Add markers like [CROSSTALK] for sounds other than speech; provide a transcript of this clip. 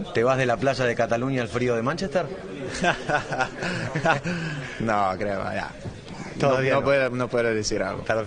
¿Te vas de la playa de Cataluña al frío de Manchester? [LAUGHS] [LAUGHS] no, creo, ya. Todavía no, no. Puedo, no puedo decir algo.